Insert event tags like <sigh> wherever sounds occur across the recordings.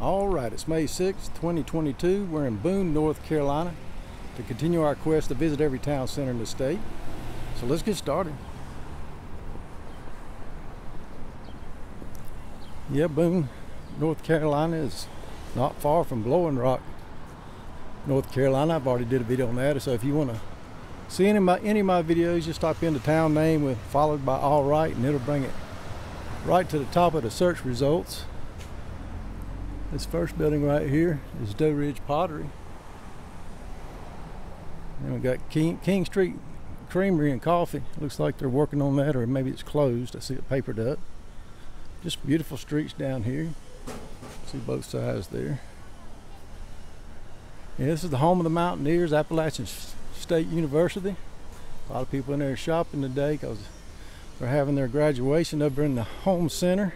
All right, it's May 6th, 2022. We're in Boone, North Carolina to continue our quest to visit every town center in the state. So let's get started. Yeah, Boone, North Carolina is not far from Blowing Rock, North Carolina. I've already did a video on that. So if you want to see any of my, any of my videos, just type in the town name with followed by all right and it'll bring it right to the top of the search results. This first building right here is Doe Ridge Pottery. And we got King, King Street Creamery and Coffee. Looks like they're working on that or maybe it's closed. I see it papered up. Just beautiful streets down here. See both sides there. Yeah, this is the home of the Mountaineers, Appalachian State University. A lot of people in there shopping today because they're having their graduation over in the Holmes Center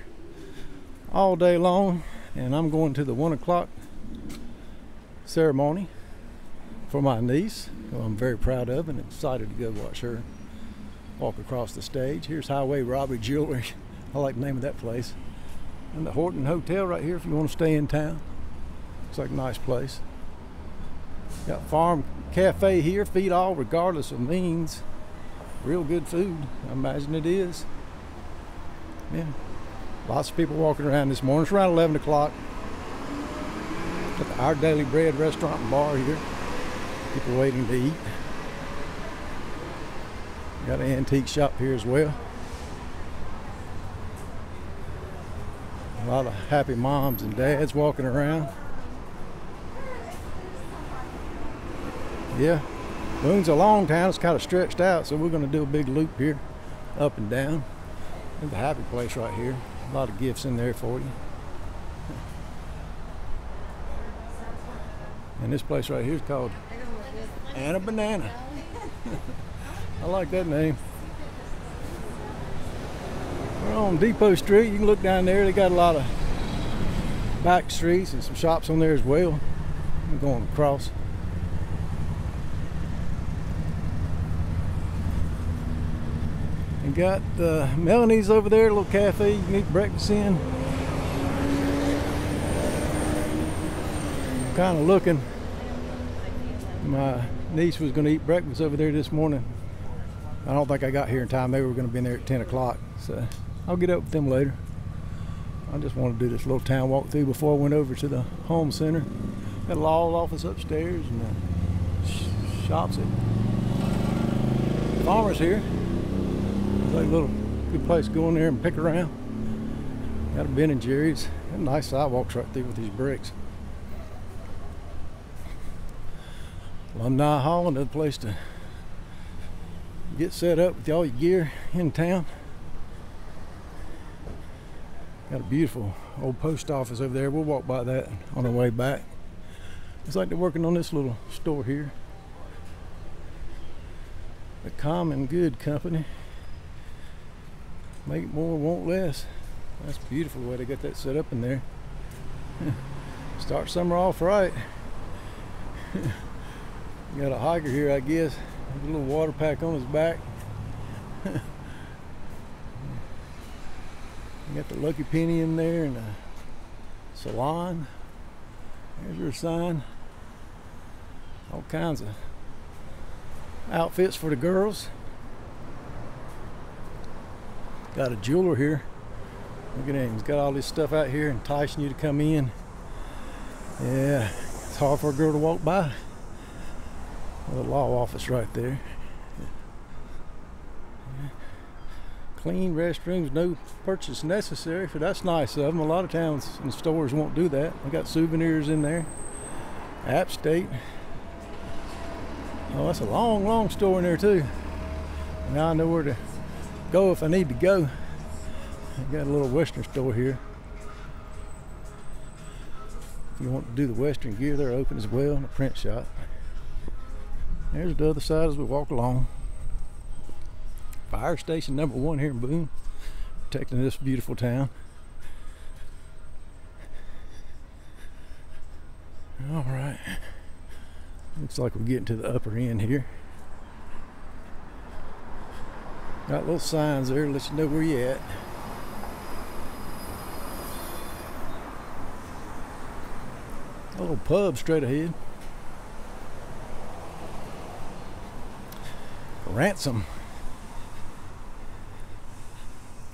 all day long and I'm going to the one o'clock ceremony for my niece, who I'm very proud of and excited to go watch her walk across the stage. Here's Highway Robbery Jewelry. <laughs> I like the name of that place. And the Horton Hotel right here if you want to stay in town. Looks like a nice place. Got Farm Cafe here, feed all regardless of means. Real good food, I imagine it is. Yeah. Lots of people walking around this morning. It's around 11 o'clock. At Our Daily Bread restaurant and bar here. People waiting to eat. Got an antique shop here as well. A lot of happy moms and dads walking around. Yeah, Boone's a long town. It's kind of stretched out, so we're going to do a big loop here, up and down. It's a happy place right here. A lot of gifts in there for you. And this place right here is called Anna Banana. <laughs> I like that name. We're on Depot Street. You can look down there. They got a lot of back streets and some shops on there as well. I'm going across. Got uh, Melanie's over there, a little cafe you can eat breakfast in. Kind of looking. My niece was going to eat breakfast over there this morning. I don't think I got here in time. They were going to be in there at 10 o'clock. So I'll get up with them later. I just want to do this little town walk through before I went over to the Holmes Center. Got a law office upstairs and shops at farmers here a little good place to go in there and pick around. Got a Ben and Jerry's. Got nice sidewalks right there with these bricks. Alumni Hall, another place to get set up with all your gear in town. Got a beautiful old post office over there. We'll walk by that on our way back. It's like they're working on this little store here. The Common Good Company. Make more, want less. That's beautiful way they got that set up in there. <laughs> Start summer off right. <laughs> got a hiker here, I guess. a little water pack on his back. <laughs> got the Lucky Penny in there and a salon. There's your sign. All kinds of outfits for the girls. Got a jeweler here. Look at him. He's got all this stuff out here enticing you to come in. Yeah, it's hard for a girl to walk by. The law office right there. Clean restrooms, no purchase necessary. For that's nice of them. A lot of towns and stores won't do that. They got souvenirs in there. App State. Oh, that's a long, long store in there too. Now I know where to go if I need to go. I got a little Western store here. If you want to do the Western gear, they're open as well in a print shop. There's the other side as we walk along. Fire station number one here in Boone, protecting this beautiful town. All right. Looks like we're getting to the upper end here. Got little signs there to let you know where you're at. A little pub straight ahead. Ransom.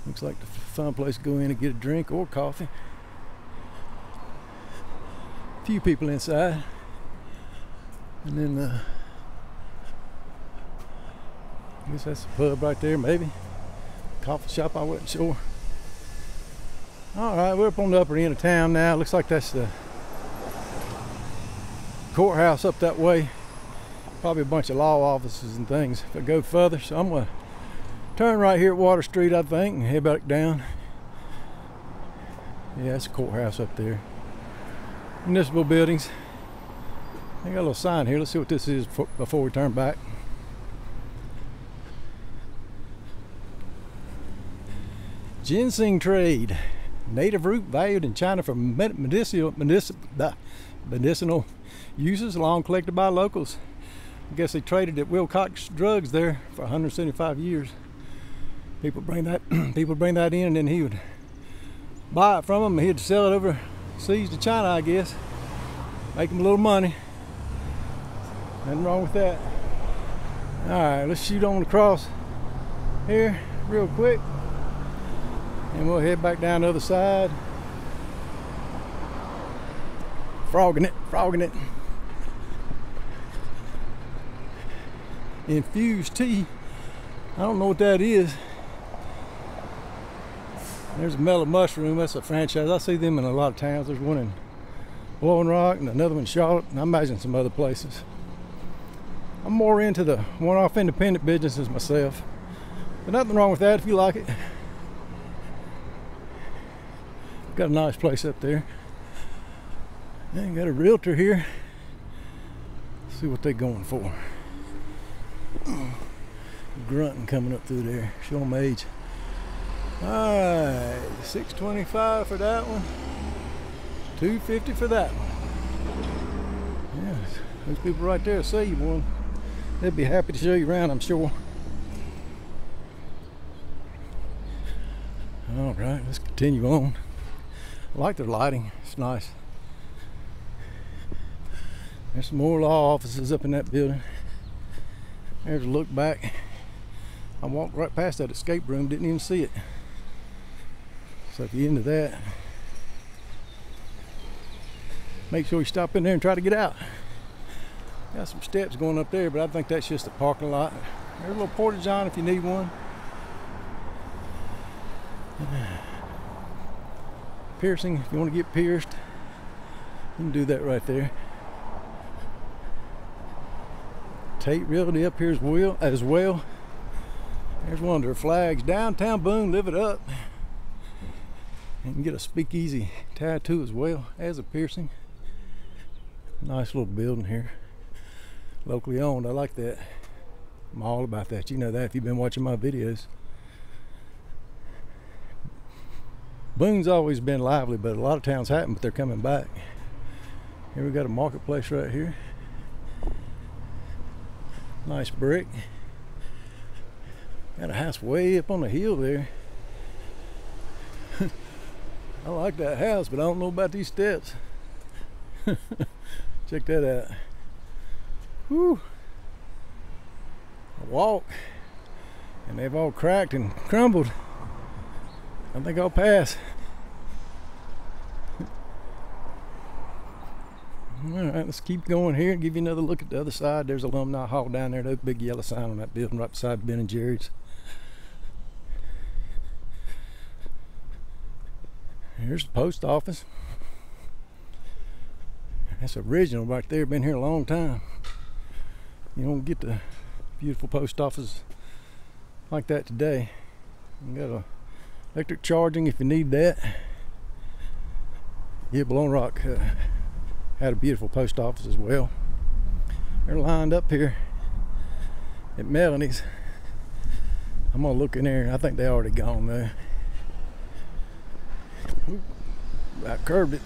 Looks like the fun place to go in and get a drink or coffee. Few people inside. And then uh, I guess that's a pub right there, maybe. Coffee shop, I wasn't sure. All right, we're up on the upper end of town now. Looks like that's the courthouse up that way. Probably a bunch of law offices and things if I go further. So I'm gonna turn right here at Water Street, I think, and head back down. Yeah, that's a courthouse up there. Municipal buildings. They got a little sign here. Let's see what this is before we turn back. Ginseng trade. Native root valued in China for medicinal, medicinal, medicinal uses, long collected by locals. I guess they traded at Wilcox Drugs there for 175 years. People bring that <clears throat> people bring that in, and then he would buy it from them. He'd sell it overseas to China, I guess, make him a little money. Nothing wrong with that. All right, let's shoot on across here real quick and we'll head back down the other side. Frogging it, frogging it. Infused tea. I don't know what that is. There's a mellow mushroom. That's a franchise. I see them in a lot of towns. There's one in Blowing Rock and another one in Charlotte. And I imagine some other places. I'm more into the one-off independent businesses myself. But nothing wrong with that if you like it. Got a nice place up there. And got a realtor here. see what they're going for. Grunting coming up through there. Show them age. Alright, 625 for that one. 250 for that one. Yes, those people right there see you one. They'd be happy to show you around, I'm sure. All right, let's continue on. I like their lighting, it's nice. There's some more law offices up in that building. There's a look back. I walked right past that escape room, didn't even see it. So at the end of that, make sure you stop in there and try to get out. Got some steps going up there, but I think that's just a parking lot. There's a little portage on if you need one. Piercing. If you want to get pierced you can do that right there. Tate Realty up here as well as well. There's one of their flags. Downtown Boone live it up. And get a speakeasy tattoo as well as a piercing. Nice little building here. Locally owned. I like that. I'm all about that. You know that if you've been watching my videos Boone's always been lively, but a lot of towns haven't, but they're coming back. Here we got a marketplace right here. Nice brick. Got a house way up on the hill there. <laughs> I like that house, but I don't know about these steps. <laughs> Check that out. Whew. A walk. And they've all cracked and crumbled. I think I'll pass. All right, let's keep going here and give you another look at the other side. There's Alumni Hall down there, that big yellow sign on that building right beside Ben and Jerry's. Here's the post office. That's original right there, been here a long time. You don't get the beautiful post office like that today. You got a electric charging if you need that. Yeah, Blowing Rock uh, had a beautiful post office as well. They're lined up here at Melanie's. I'm gonna look in there. I think they already gone though. I curved it.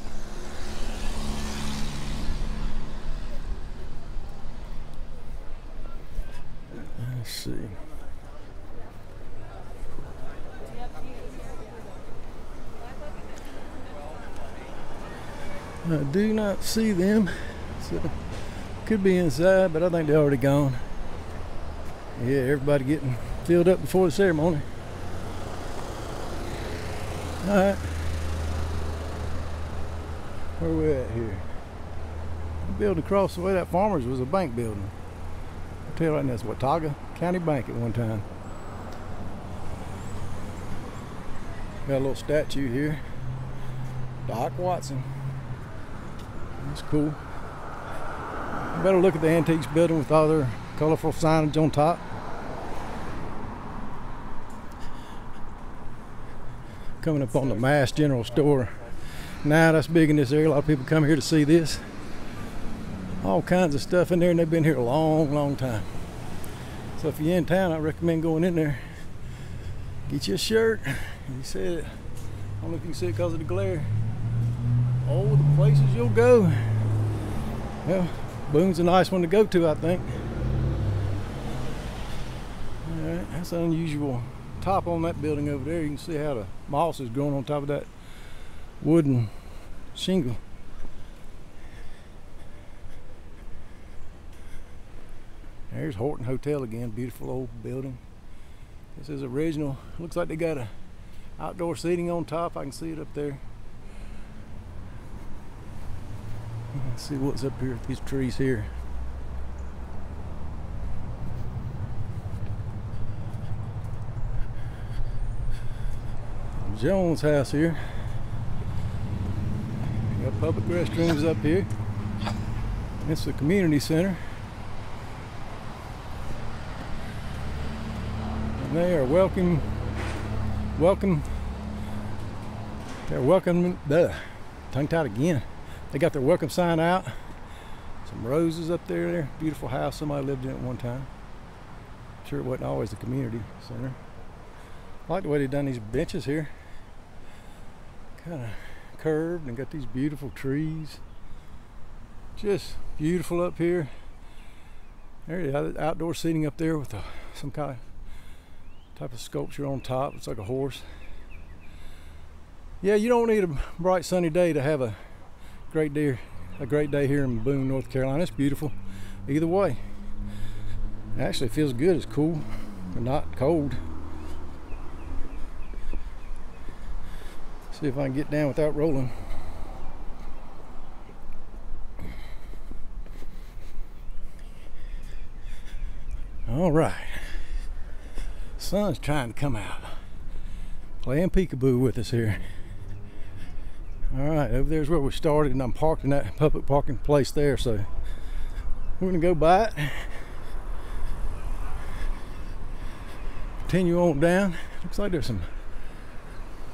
Let's see. I do not see them. So could be inside, but I think they're already gone. Yeah, everybody getting filled up before the ceremony. All right. Where we at here? The building across the way, that farmer's was a bank building. I tell you right now, it's Watauga County Bank at one time. Got a little statue here. Doc Watson. That's cool. Better look at the antiques building with all their colorful signage on top. Coming up on the Mast General Store. Now that's big in this area. A lot of people come here to see this. All kinds of stuff in there, and they've been here a long, long time. So if you're in town, I recommend going in there. Get you a shirt. You said it. I don't know if you can see it because of the glare. All the places you'll go. Well, Boone's a nice one to go to, I think. All right, that's an unusual top on that building over there. You can see how the moss is growing on top of that wooden shingle. There's Horton Hotel again, beautiful old building. This is original. Looks like they got a outdoor seating on top. I can see it up there. Let's see what's up here these trees here. Jones house here. Got public restrooms up here. It's the community center. And they are welcome, welcome, they're welcome, the tongue tied again. They got their welcome sign out. Some roses up there. Beautiful house. Somebody lived in it one time. Sure, it wasn't always the community center. I like the way they've done these benches here. Kind of curved and got these beautiful trees. Just beautiful up here. There, outdoor seating up there with a, some kind of type of sculpture on top. It's like a horse. Yeah, you don't need a bright sunny day to have a great day, a great day here in Boone, North Carolina. It's beautiful. Either way, actually feels good. It's cool, but not cold. See if I can get down without rolling. All right. Sun's trying to come out. Playing peekaboo with us here. All right, over there's where we started, and I'm parked in that public parking place there. So we're gonna go by it. Continue on down. Looks like there's some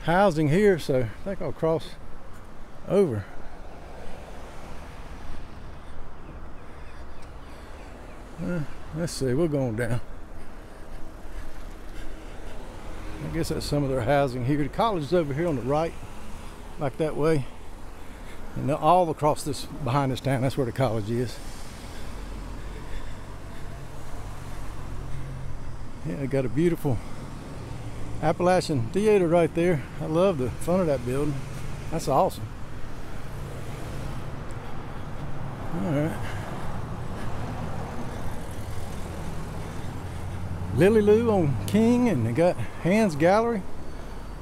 housing here, so I think I'll cross over. Uh, let's see, we're going down. I guess that's some of their housing here. The college is over here on the right like that way. And all across this, behind this town, that's where the college is. Yeah, got a beautiful Appalachian Theater right there. I love the front of that building. That's awesome. All right. Lily Lou on King, and they got Hands Gallery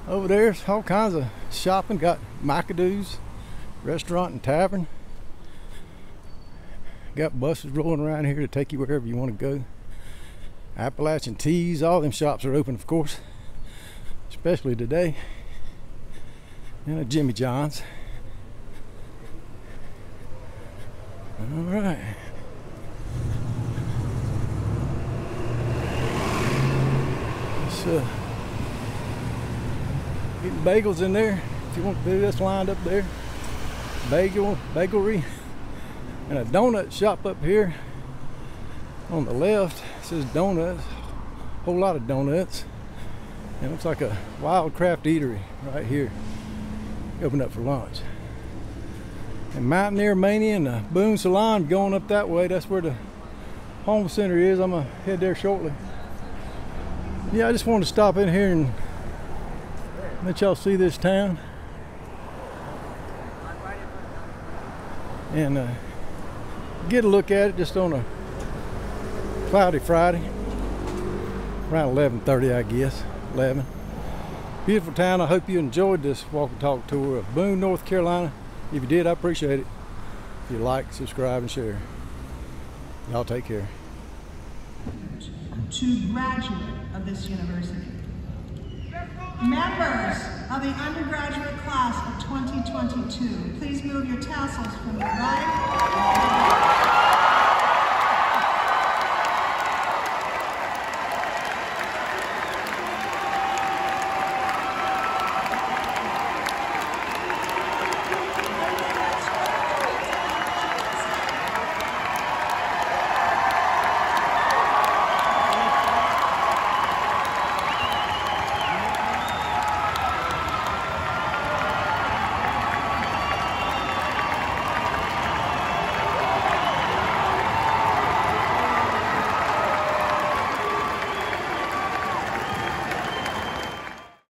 over there. All kinds of shopping. Got McAdoo's restaurant and tavern. Got buses rolling around here to take you wherever you want to go. Appalachian Teas, all them shops are open, of course, especially today. And a Jimmy John's. All right. So, getting bagels in there. If you want to do this lined up there. Bagel bagelry and a donut shop up here. On the left it says donuts. A whole lot of donuts. And looks like a wild craft eatery right here. Open up for lunch. And Mountaineer Mania and the Boone Salon going up that way. That's where the Holmes Center is. I'm gonna head there shortly. Yeah I just wanted to stop in here and let y'all see this town. and uh, get a look at it just on a cloudy Friday, around 11:30, I guess, 11. Beautiful town. I hope you enjoyed this walk and talk tour of Boone, North Carolina. If you did, I appreciate it. If you like, subscribe, and share. Y'all take care. to graduate of this university. Members of the undergraduate class of 2022, please move your tassels from the right